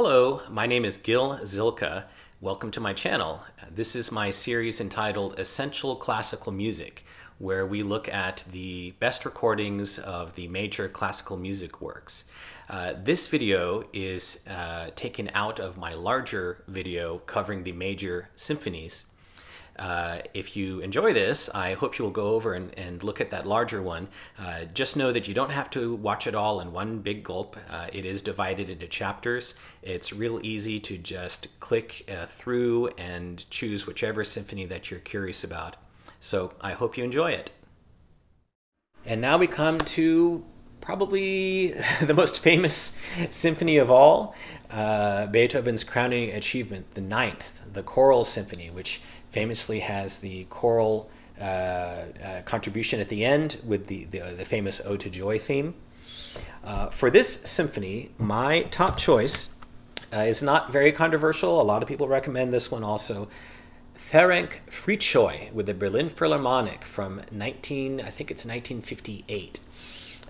Hello, my name is Gil Zilkha. Welcome to my channel. This is my series entitled Essential Classical Music, where we look at the best recordings of the major classical music works. Uh, this video is uh, taken out of my larger video covering the major symphonies. Uh, if you enjoy this, I hope you will go over and, and look at that larger one. Uh, just know that you don't have to watch it all in one big gulp. Uh, it is divided into chapters. It's real easy to just click uh, through and choose whichever symphony that you're curious about. So I hope you enjoy it. And now we come to probably the most famous symphony of all, uh, Beethoven's crowning achievement, the Ninth, the Choral Symphony, which famously has the choral uh, uh, contribution at the end with the, the, the, famous Ode to Joy theme. Uh, for this symphony, my top choice uh, is not very controversial. A lot of people recommend this one also. Ferenc Fricsay with the Berlin Philharmonic from 19, I think it's 1958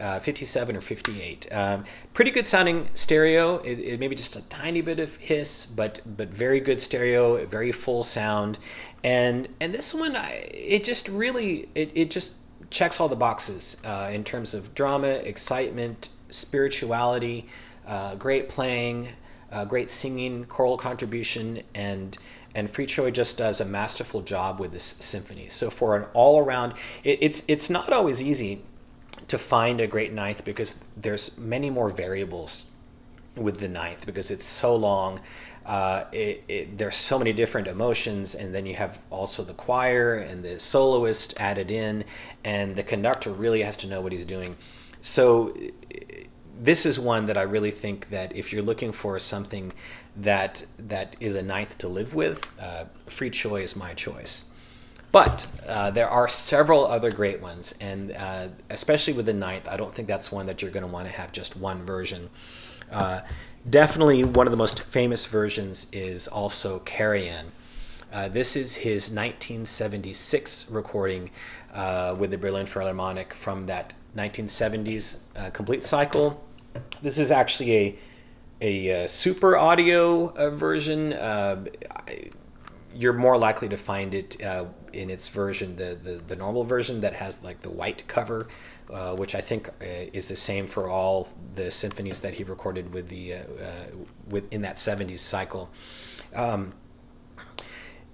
uh, 57 or 58. Um, pretty good sounding stereo. It, it maybe just a tiny bit of hiss, but but very good stereo, very full sound. And and this one, I, it just really it, it just checks all the boxes uh, in terms of drama, excitement, spirituality, uh, great playing, uh, great singing, choral contribution, and and Fricsay just does a masterful job with this symphony. So for an all around, it, it's it's not always easy to find a great ninth because there's many more variables with the ninth because it's so long. Uh, it, it, there's so many different emotions, and then you have also the choir and the soloist added in, and the conductor really has to know what he's doing. So this is one that I really think that if you're looking for something that that is a ninth to live with, uh, Fricsay is my choice. But uh, there are several other great ones, and uh, especially with the ninth, I don't think that's one that you're going to want to have just one version. Uh, definitely one of the most famous versions is also Karajan. Uh, this is his 1976 recording uh, with the Berlin Philharmonic from that 1970s uh, complete cycle. This is actually a a super audio version. you're more likely to find it in its version, the, the, the normal version that has like the white cover, uh, which I think uh, is the same for all the symphonies that he recorded with the uh, uh with in that '70s cycle. Um,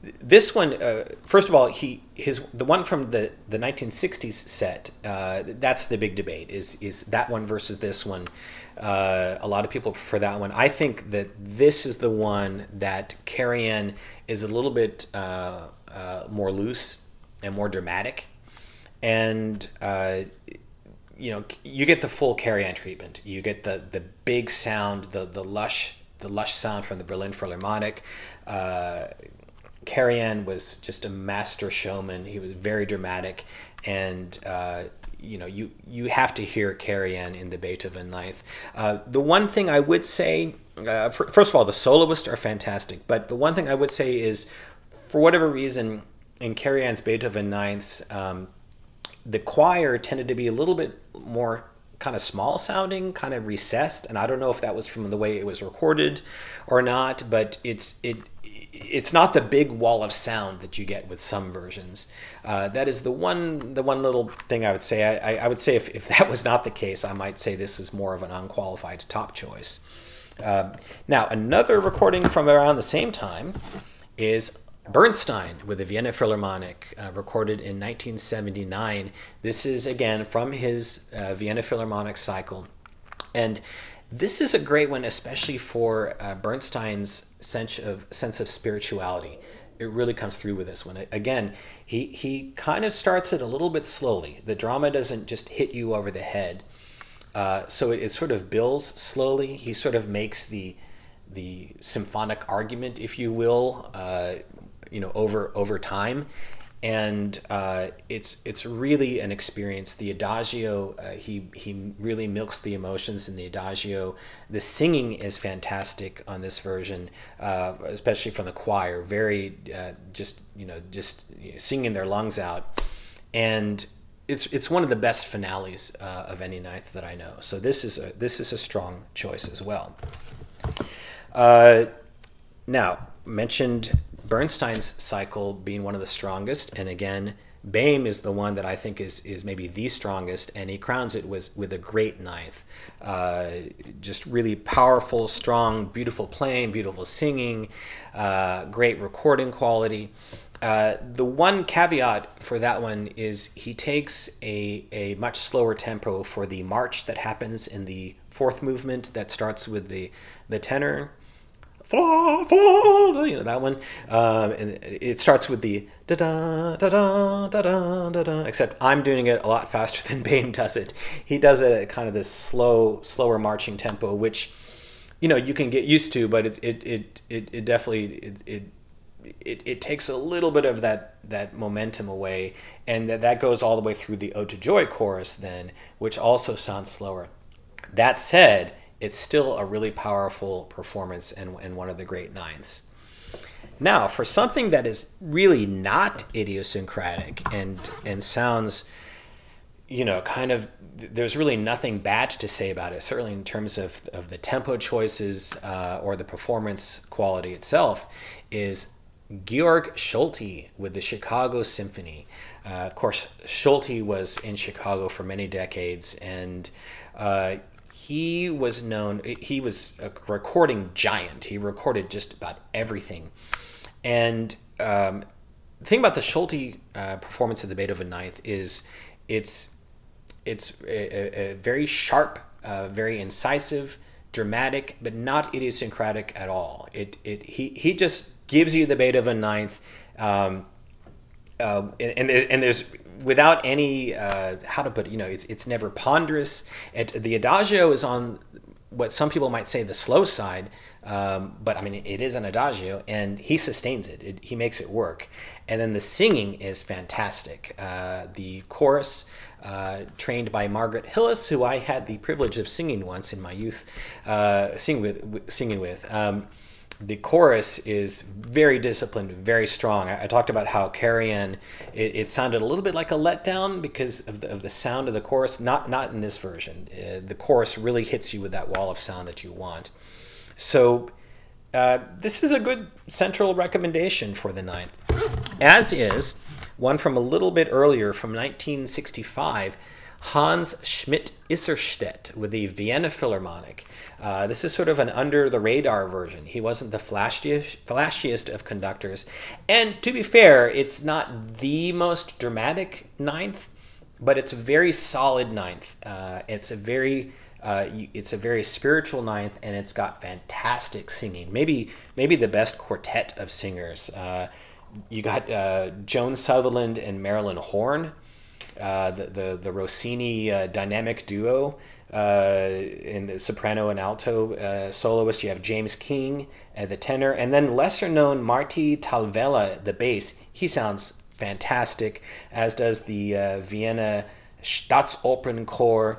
this one, uh, first of all, he his the one from the the 1960s set. Uh, that's the big debate. Is is that one versus this one? a lot of people prefer that one. I think that this is the one that Karajan is a little bit uh, more loose and more dramatic, and uh, you know you get the full Karajan treatment. You get the the big sound, the the lush the lush sound from the Berlin Philharmonic. Uh, Karajan was just a master showman. He was very dramatic, and uh, you know you you have to hear Karajan in the Beethoven Ninth. Uh, the one thing I would say, uh, first of all, the soloists are fantastic, but the one thing I would say is for whatever reason, in Karajan's Beethoven Ninths, um, the choir tended to be a little bit more kind of small sounding, kind of recessed, and I don't know if that was from the way it was recorded or not, but it's it it's not the big wall of sound that you get with some versions. Uh, that is the one the one little thing I would say. I, I would say if, if that was not the case, I might say this is more of an unqualified top choice. Uh, now another recording from around the same time is Bernstein with the Vienna Philharmonic, uh, recorded in 1979. This is again from his uh, Vienna Philharmonic cycle. And this is a great one, especially for uh, Bernstein's sense of, sense of spirituality. It really comes through with this one. Again, he, he kind of starts it a little bit slowly. The drama doesn't just hit you over the head. Uh, so it, it sort of builds slowly. He sort of makes the the symphonic argument, if you will, uh, you know over over time and uh, it's it's really an experience. The adagio, uh, he he really milks the emotions in the adagio. The singing is fantastic on this version, uh, especially from the choir. Very uh, just you know just singing their lungs out, and it's it's one of the best finales uh, of any ninth that I know. So this is a this is a strong choice as well. Uh, now, mentioned Bernstein's cycle being one of the strongest, and again, Boehm is the one that I think is is maybe the strongest, and he crowns it with with a great ninth. Uh, just really powerful, strong, beautiful playing, beautiful singing, uh, great recording quality. Uh, the one caveat for that one is he takes a, a much slower tempo for the march that happens in the fourth movement that starts with the the tenor Fla, fla, you know that one. Um, and it starts with the da da da da da da da da. Except I'm doing it a lot faster than Boehm does it. He does it at kind of this slow, slower marching tempo, which you know you can get used to, but it it it it, it definitely it, it it, it takes a little bit of that that momentum away, and that, that goes all the way through the Ode to Joy chorus then, which also sounds slower. That said, it's still a really powerful performance and, and one of the great ninths. Now, for something that is really not idiosyncratic and and sounds, you know, kind of there's really nothing bad to say about it. Certainly in terms of of the tempo choices uh, or the performance quality itself, is Georg Solti with the Chicago Symphony. Uh, of course, Solti was in Chicago for many decades, and uh, he was known, he was a recording giant. He recorded just about everything. And um, the thing about the Solti uh, performance of the Beethoven Ninth is it's, it's a, a very sharp, uh, very incisive, dramatic, but not idiosyncratic at all. It, it, he, he just gives you the Beethoven Ninth. Um, uh, and, and there's without any uh, how to put it, you know it's it's never ponderous. It, the adagio is on what some people might say the slow side, um, but I mean it is an adagio, and he sustains it. it. He makes it work, and then the singing is fantastic. Uh, the chorus. Uh, trained by Margaret Hillis, who I had the privilege of singing once in my youth, uh, singing with, singing with. Um, the chorus is very disciplined, very strong. I, I talked about how Karajan, it, it, sounded a little bit like a letdown because of the, of the sound of the chorus. Not not in this version. Uh, the chorus really hits you with that wall of sound that you want. So uh, this is a good central recommendation for the ninth, as is one from a little bit earlier from 1965 Hans Schmidt Isserstedt with the Vienna Philharmonic. Uh, this is sort of an under the radar version. He wasn't the flashiest, flashiest of conductors. And to be fair, it's not the most dramatic ninth, but it's a very solid ninth. Uh, it's a very uh, it's a very spiritual ninth, and it's got fantastic singing. Maybe maybe the best quartet of singers. Uh, you got uh, Joan Sutherland and Marilyn Horne uh, the, the, Rossini uh, dynamic duo uh, in the soprano and alto uh, soloist. You have James King at the tenor, and then lesser known Martti Talvela, the bass. He sounds fantastic, as does the Vienna Staatsopernchor.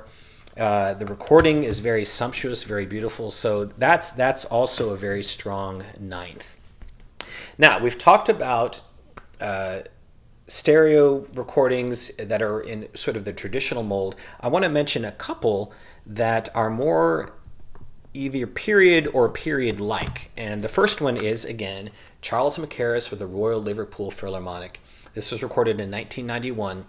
Uh, the recording is very sumptuous, very beautiful. So that's that's also a very strong ninth. Now we've talked about uh, stereo recordings that are in sort of the traditional mold, I want to mention a couple that are more either period or period like. And the first one is, again, Charles Mackerras with the Royal Liverpool Philharmonic. This was recorded in 1991.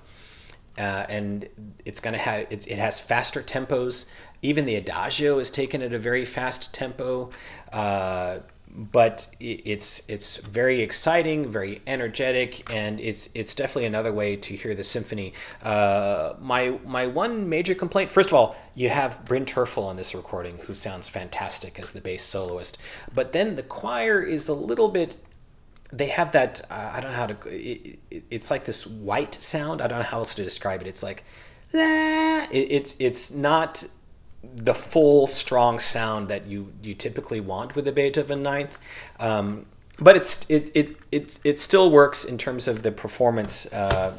Uh, and it's going to have it, it has faster tempos. Even the adagio is taken at a very fast tempo. Uh, but it's it's very exciting, very energetic, and it's it's definitely another way to hear the symphony. Uh, my my one major complaint, first of all, you have Bryn Terfel on this recording, who sounds fantastic as the bass soloist, but then the choir is a little bit. They have that uh, I don't know how to. It, it, it's like this white sound. I don't know how else to describe it. It's like, it, it's it's not the full strong sound that you you typically want with a Beethoven Ninth. Um, but it's it, it it it still works in terms of the performance. Uh,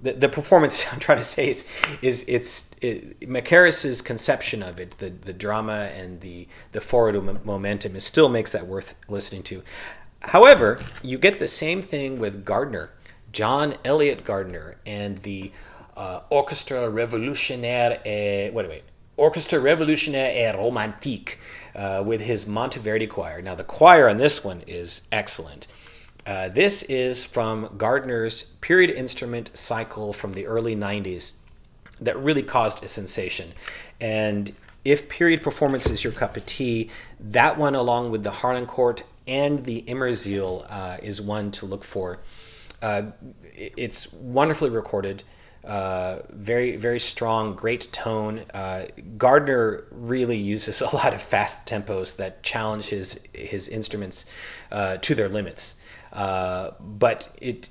the, the performance I'm trying to say is is it's it, Mackerras's conception of it, the the drama and the the forward momentum, it still makes that worth listening to. However, you get the same thing with Gardiner, John Eliot Gardiner, and the uh, Orchestra Revolutionnaire. Uh, wait, wait, Orchestre Révolutionnaire et Romantique uh, with his Monteverdi choir. Now, the choir on this one is excellent. Uh, this is from Gardiner's period instrument cycle from the early 90s that really caused a sensation. And if period performance is your cup of tea, that one, along with the Harnoncourt and the Immerseel, uh, is one to look for. Uh, it's wonderfully recorded. Uh, very very strong, great tone. Uh, Gardiner really uses a lot of fast tempos that challenge his his instruments uh, to their limits. Uh, but it,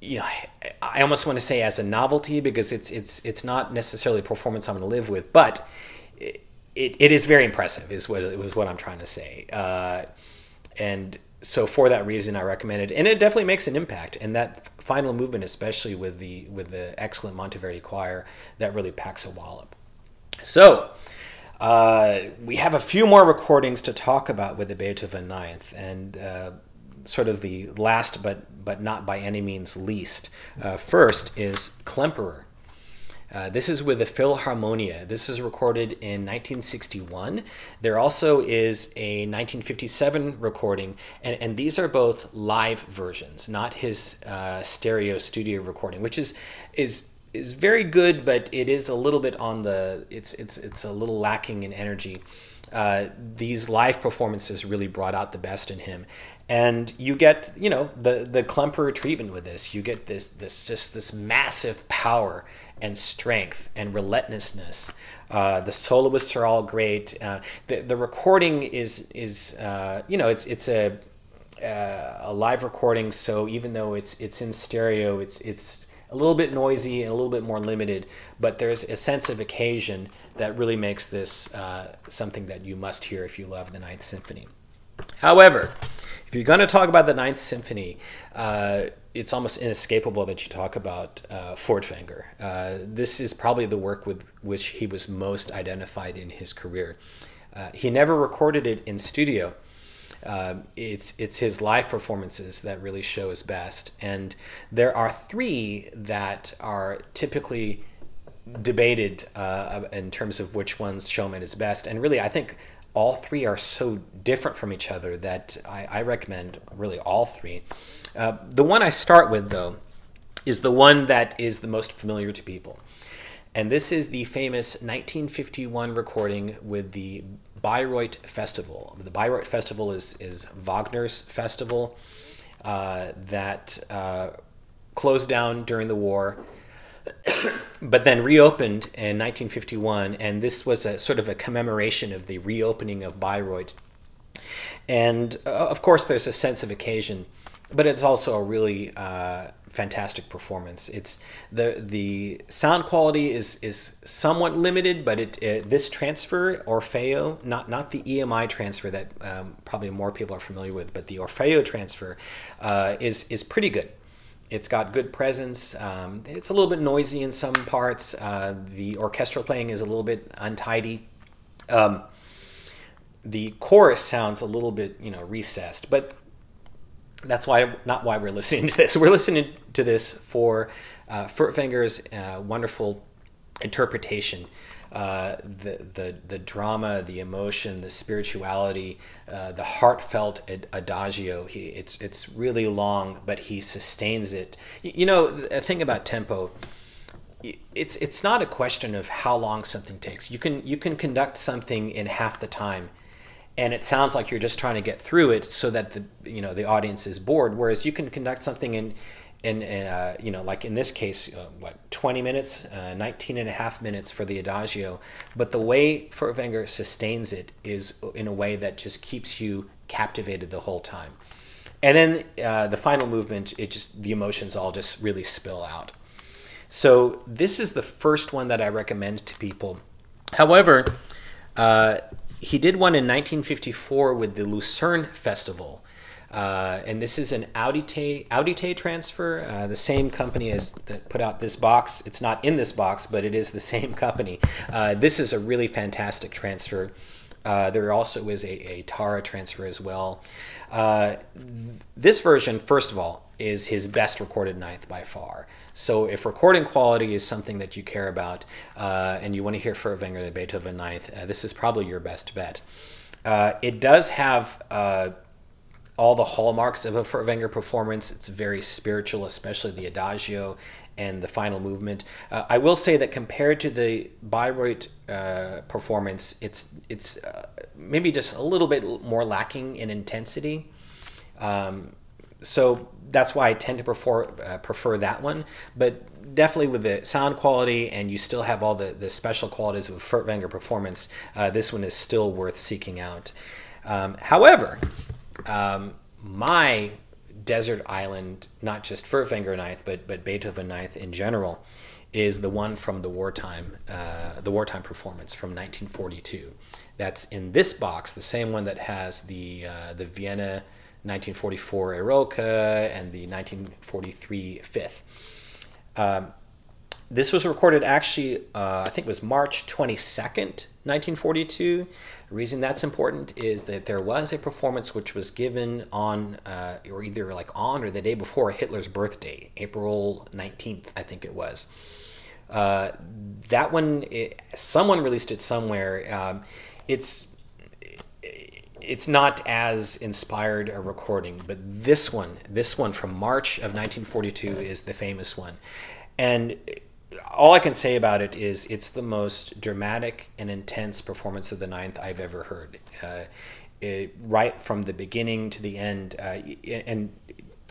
you know, I, I, almost want to say as a novelty because it's it's it's not necessarily a performance I'm going to live with, but it, it, is very impressive. Is what it was what I'm trying to say. Uh, and so for that reason, I recommend it, and it definitely makes an impact. And that final movement, especially with the with the excellent Monteverdi choir, that really packs a wallop. So. Uh, we have a few more recordings to talk about with the Beethoven Ninth, and uh, sort of the last but but not by any means least. Uh, first is Klemperer. Uh, this is with the Philharmonia. This is recorded in 1961. There also is a 1957 recording, and, and these are both live versions, not his uh, stereo studio recording, which is is is very good, but it is a little bit on the it's it's it's a little lacking in energy. Uh, these live performances really brought out the best in him, and you get you know the the Klemperer treatment with this. You get this this just this massive power and strength and relentlessness. Uh, the soloists are all great. Uh, the the recording is is uh, you know it's it's a uh, a live recording, so even though it's it's in stereo, it's it's a little bit noisy and a little bit more limited, but there's a sense of occasion that really makes this uh, something that you must hear if you love the Ninth Symphony. However, if you're going to talk about the Ninth Symphony, uh, it's almost inescapable that you talk about uh. Uh, this is probably the work with which he was most identified in his career. Uh, he never recorded it in studio. Uh, it's it's his live performances that really show his best, and there are three that are typically debated uh, in terms of which ones show is best. And really, I think all three are so different from each other that I, I recommend really all three. Uh, the one I start with, though, is the one that is the most familiar to people. And this is the famous 1951 recording with the Bayreuth Festival. The Bayreuth Festival is, is Wagner's festival uh, that uh, closed down during the war, but then reopened in 1951. And this was a sort of a commemoration of the reopening of Bayreuth. And uh, of course, there's a sense of occasion but it's also a really uh, fantastic performance. It's the the sound quality is is somewhat limited, but it, this transfer Orfeo, not not the EMI transfer that um, probably more people are familiar with, but the Orfeo transfer uh, is is pretty good. It's got good presence. Um, it's a little bit noisy in some parts. Uh, the orchestral playing is a little bit untidy. Um, the chorus sounds a little bit, you know, recessed, but that's why not why we're listening to this. We're listening to this for uh, uh, wonderful interpretation, uh, the the the drama, the emotion, the spirituality, uh, the heartfelt adagio. He it's it's really long, but he sustains it. You know, the thing about tempo. It's it's not a question of how long something takes. You can you can conduct something in half the time and it sounds like you're just trying to get through it so that the you know the audience is bored whereas you can conduct something in in, in uh, you know like in this case uh, what 20 minutes uh, 19 and a half minutes for the adagio. But the way Furtwängler sustains it is in a way that just keeps you captivated the whole time. And then uh, the final movement it just the emotions all just really spill out. So this is the first one that i recommend to people. However uh, he did one in 1954 with the Lucerne Festival. Uh, and this is an Audite, Audite transfer, uh, the same company as that put out this box. It's not in this box, but it is the same company. Uh, this is a really fantastic transfer. Uh, there also is a, a, Tahra transfer as well. Uh, this version, first of all, is his best recorded ninth by far. So if recording quality is something that you care about uh, and you want to hear Furtwängler the Beethoven ninth, this is probably your best bet. It does have all the hallmarks of a Furtwängler performance. It's very spiritual, especially the adagio and the final movement. Uh, I will say that compared to the Bayreuth uh, performance, it's it's uh, maybe just a little bit more lacking in intensity. Um, so that's why I tend to prefer uh, prefer that one. But definitely with the sound quality and you still have all the, the special qualities of a Furtwängler performance, uh, this one is still worth seeking out. Um, however, um, my desert island, not just Furtwängler ninth, but but Beethoven ninth in general, is the one from the wartime uh, the wartime performance from 1942. That's in this box, the same one that has the uh, the Vienna 1944 Eroica and the 1943 Fifth. Um, this was recorded actually, uh, I think it was March 22nd, 1942. The reason that's important is that there was a performance which was given on, uh, or either like on or the day before Hitler's birthday, April 19th, I think it was. Uh, that one, it, someone released it somewhere. Um, it's it's not as inspired a recording, but this one, this one from March of 1942 is the famous one. And all I can say about it is it's the most dramatic and intense performance of the ninth I've ever heard. Uh, it, right from the beginning to the end, uh, and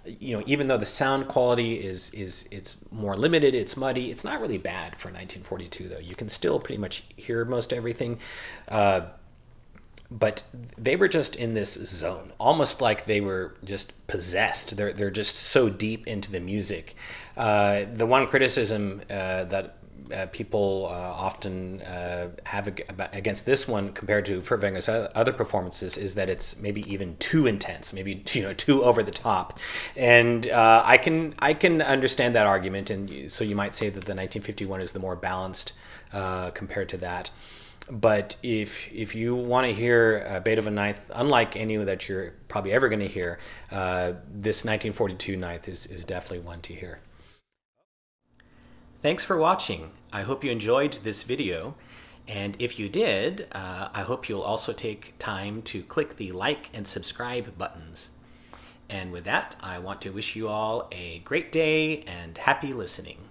you know, even though the sound quality is is it's more limited, it's muddy. It's not really bad for 1942 though. You can still pretty much hear most everything. Uh, but they were just in this zone, almost like they were just possessed. They're they're just so deep into the music. Uh, the one criticism uh, that uh, people uh, often uh, have against this one compared to Furtwängler's other performances is that it's maybe even too intense, maybe you know too over the top, and uh, I can I can understand that argument, and so you might say that the 1951 is the more balanced compared to that but if if you want to hear uh, Beethoven Ninth, unlike any that you're probably ever going to hear, uh, this 1942 Ninth is, is definitely one to hear. Thanks for watching. I hope you enjoyed this video. And if you did, uh, I hope you'll also take time to click the like and subscribe buttons. And with that, I want to wish you all a great day and happy listening.